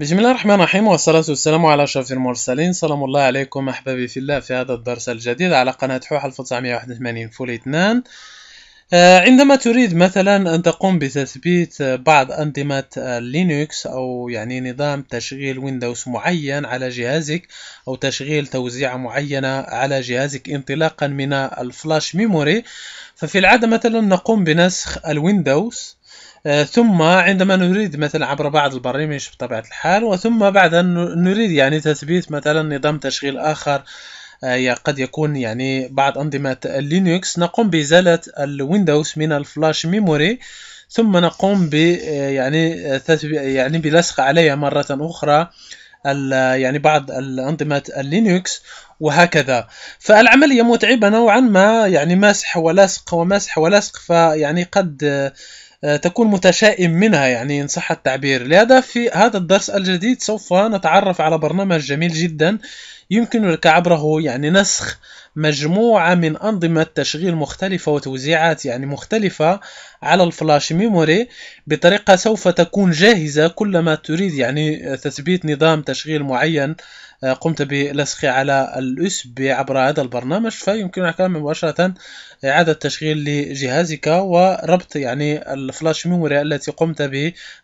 بسم الله الرحمن الرحيم والصلاة والسلام على أشرف المرسلين. سلام الله عليكم أحبابي في الله في هذا الدرس الجديد على قناة حوح 1981 vol 2 آه، عندما تريد مثلا أن تقوم بتثبيت بعض أنظمة لينكس أو يعني نظام تشغيل ويندوز معين على جهازك أو تشغيل توزيعة معينة على جهازك انطلاقا من ال flash memory ففي العادة مثلا نقوم بنسخ الويندوز آه، ثم عندما نريد مثلا عبر بعض البرامج بطبيعة الحال وثم بعد أن نريد يعني تثبيت مثلا نظام تشغيل آخر آه، قد يكون يعني بعض أنظمة لينكس نقوم بإزالة الويندوز من ال flash memory ثم نقوم ب آه، يعني يعني بلصق عليها مرة أخرى يعني بعض الأنظمة اللينكس وهكذا. فالعملية متعبة نوعا ما يعني مسح ولصق ومسح ولصق فيعني قد آه، تكون متشائم منها يعني إن صح التعبير. لهذا في هذا الدرس الجديد سوف نتعرف على برنامج جميل جدا يمكن لك عبره يعني نسخ مجموعة من أنظمة تشغيل مختلفة وتوزيعات يعني مختلفة على الفلاش ميموري بطريقة سوف تكون جاهزة كلما تريد يعني تثبيت نظام تشغيل معين آه، قمت بلصقه على الأسب عبر هذا البرنامج فيمكنك مباشرة إعادة تشغيل لجهازك وربط يعني ال flash memory التي قمت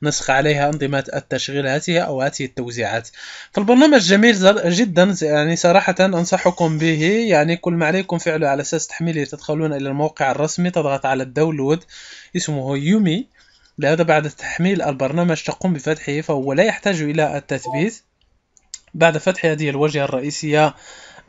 بنسخ عليها أنظمة التشغيل هذه أو هذه التوزيعات. فالبرنامج جميل جدا يعني صراحة أنصحكم به. يعني كل ما عليكم فعله على أساس تحميله تدخلون إلى الموقع الرسمي تضغط على ال download اسمه YUMI. لهذا بعد تحميل البرنامج تقوم بفتحه فهو لا يحتاج إلى التثبيت. بعد فتح هذه الواجهة الرئيسية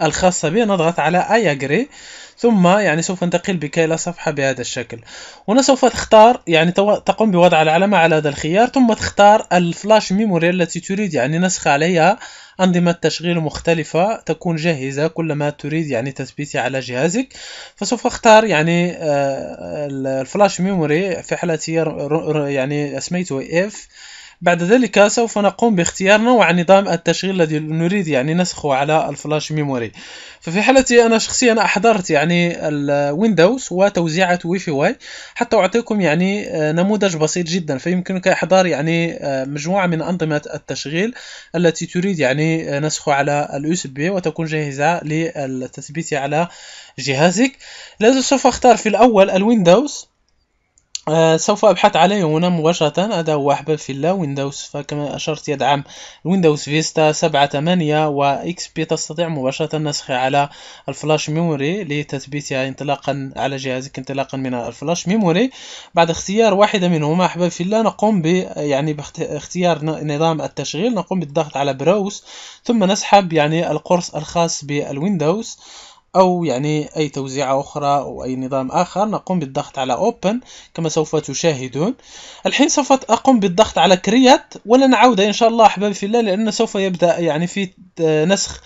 الخاصة به نضغط على I agree ثم يعني سوف ننتقل بك إلى صفحة بهذا الشكل. هنا سوف تختار يعني تقوم بوضع العلامة على هذا الخيار ثم تختار ال flash memory التي تريد يعني نسخ عليها أنظمة تشغيل مختلفة تكون جاهزة كلما تريد يعني تثبيتها على جهازك. فسوف أختار يعني آه، ال flash memory في حالتي يعني أسميته F بعد ذلك سوف نقوم باختيار نوع نظام التشغيل الذي نريد يعني نسخه على ال flash memory. ففي حالتي أنا شخصيا أحضرت يعني الويندوز وتوزيعة Wifiway حتى أعطيكم يعني آه، نموذج بسيط جدا. فيمكنك إحضار يعني آه، مجموعة من أنظمة التشغيل التي تريد يعني آه، نسخه على ال USB وتكون جاهزة للتثبيت على جهازك. لذا سوف أختار في الأول الويندوز. آه سوف أبحث عليه هنا مباشرة. هذا هو أحبابي في الله ويندوز فكما أشرت يدعم ويندوز فيستا سبعة ثمانية و XP تستطيع مباشرة النسخ على ال flash memory لتثبيتها انطلاقا على جهازك انطلاقا من ال flash memory بعد اختيار واحدة منهما أحبابي في الله نقوم ب يعني باختيار نظام التشغيل. نقوم بالضغط على browse ثم نسحب يعني القرص الخاص بالويندوز أو يعني أي توزيعة أخرى أو أي نظام آخر نقوم بالضغط على Open كما سوف تشاهدون. الحين سوف أقوم بالضغط على Create ولن أعود إن شاء الله أحبابي في الله لأنه سوف يبدأ يعني في نسخ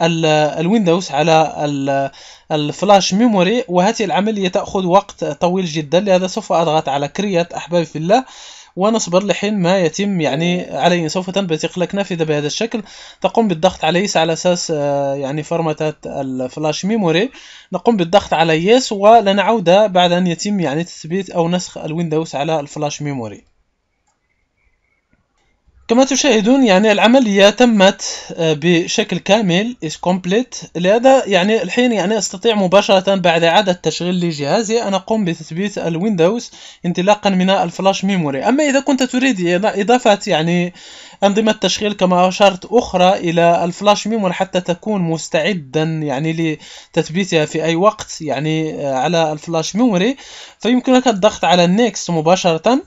الويندوز على ال flash memory وهذه العملية تأخذ وقت طويل جدا لهذا سوف أضغط على Create أحبابي في الله. ونصبر لحين ما يتم يعني عليه سوف تنبثق لك نافذة بهذا الشكل. تقوم بالضغط على yes على أساس آه، يعني فرمتة ال flash memory نقوم بالضغط على yes ولنعود بعد أن يتم يعني تثبيت أو نسخ الويندوز على ال flash memory كما تشاهدون يعني العملية تمت آه، بشكل كامل is complete. لهذا يعني الحين يعني أستطيع مباشرة بعد إعادة تشغيل لجهازي أن أقوم بتثبيت الويندوز انطلاقا من ال flash memory. أما إذا كنت تريد إضافة يعني أنظمة تشغيل كما أشرت أخرى إلى ال flash memory حتى تكون مستعدا يعني لتثبيتها في أي وقت يعني آه، على ال flash memory فيمكنك الضغط على ال next مباشرة.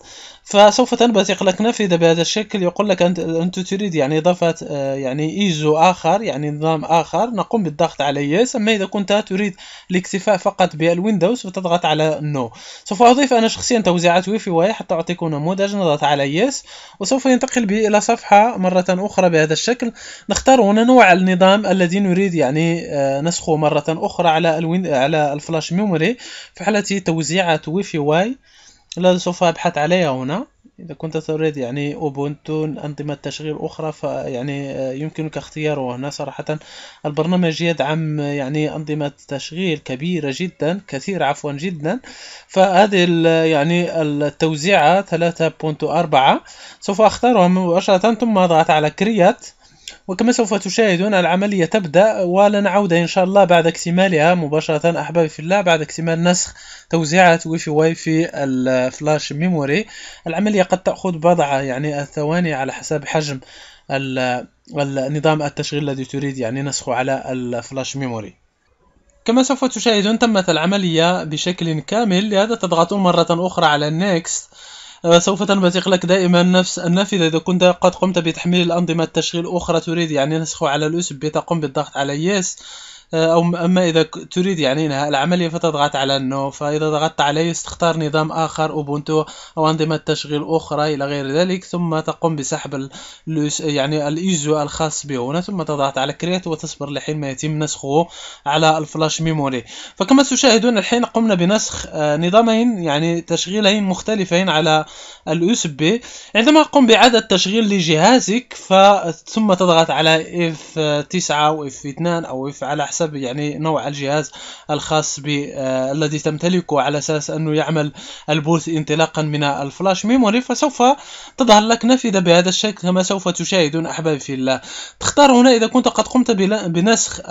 فسوف تنبثق لك نافذة بهذا الشكل يقول لك أنت, تريد يعني إضافة آه، يعني إيزو آخر يعني نظام آخر. نقوم بالضغط على yes. أما إذا كنت تريد الاكتفاء فقط بالويندوز فتضغط على no. سوف أضيف أنا شخصيا توزيعات Wifiway حتى أعطيكم نموذج نضغط على yes. وسوف ينتقل بي إلى صفحة مرة أخرى بهذا الشكل. نختار هنا نوع النظام الذي نريد يعني آه، نسخه مرة أخرى على الوين على الفلاش ميموري. في حالة توزيعات Wifiway الذي سوف أبحث عليها هنا. إذا كنت تريد يعني أوبونتو أنظمة تشغيل أخرى فيعني يمكنك اختياره هنا صراحة. البرنامج يدعم يعني أنظمة تشغيل كبيرة جدا كثيرة عفوا جدا. فهذه يعني التوزيعة 3.4 سوف أختارها مباشرة ثم أضغط على create وكما سوف تشاهدون العملية تبدأ ولنا عودة إن شاء الله بعد اكتمالها مباشرة. أحبابي في الله بعد اكتمال نسخ توزيعات Wifiway في الفلاش ميموري العملية قد تأخذ بضع يعني الثواني على حسب حجم النظام التشغيل الذي تريد يعني نسخه على الفلاش ميموري كما سوف تشاهدون تمت العملية بشكل كامل. لهذا تضغطون مرة أخرى على آه، سوف تنبثق لك دائما نفس النافذة. إذا كنت قد قمت بتحميل الأنظمة التشغيل أخرى تريد يعني نسخه على ال USB تقوم بالضغط على yes آه، أو أما إذا تريد يعني إنهاء العملية فتضغط على ال no فإذا ضغطت عليه تختار نظام آخر أوبونتو أو أنظمة تشغيل أخرى إلى غير ذلك ثم تقوم بسحب يعني الإيزو الخاص به هنا ثم تضغط على create وتصبر لحين ما يتم نسخه على الفلاش ميموري فكما تشاهدون الحين قمنا بنسخ آه، نظامين يعني تشغيلين مختلفين على ال USB عندما قم بإعادة تشغيل لجهازك ثم تضغط على F9 أو F2 أو F على حسب حسب يعني نوع الجهاز الخاص آه، الذي تمتلكه على أساس أنه يعمل ال boot انطلاقا من الفلاش ميموري فسوف تظهر لك نافذة بهذا الشكل كما سوف تشاهدون أحبابي في الله. تختار هنا إذا كنت قد قمت بنسخ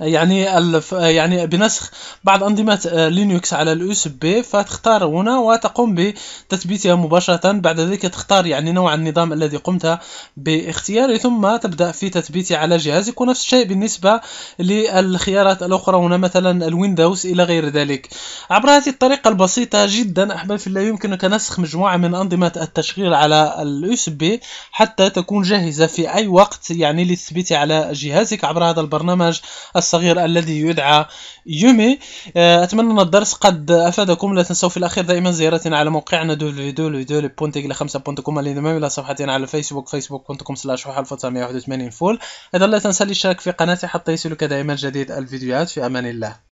يعني الف يعني بنسخ بعض أنظمة آه، Linux على ال USB فتختار هنا وتقوم بتثبيتها مباشرة. بعد ذلك تختار يعني نوع النظام الذي قمت باختياره ثم تبدأ في تثبيته على جهازك ونفس الشيء بالنسبة للخيارات الأخرى. هنا مثلا الويندوز إلى غير ذلك. عبر هذه الطريقة البسيطة جدا أحبابي في الله يمكنك نسخ مجموعة من أنظمة التشغيل على ال USB حتى تكون جاهزة في أي وقت يعني لتثبيتها على جهازك. عبر هذا البرنامج الصغير الذي يدعى YUMI. آه، أتمنى أن الدرس قد أفادكم. لا تنسوا في الأخير دائما زيارتنا على موقعنا www.ponteg5.com الانضمام إلى صفحتنا على الفيسبوك facebook.com slash 1981 فول أيضا لا تنسى الاشتراك في قناتي حتى يصلك دائما جديد الفيديوهات. في أمان الله.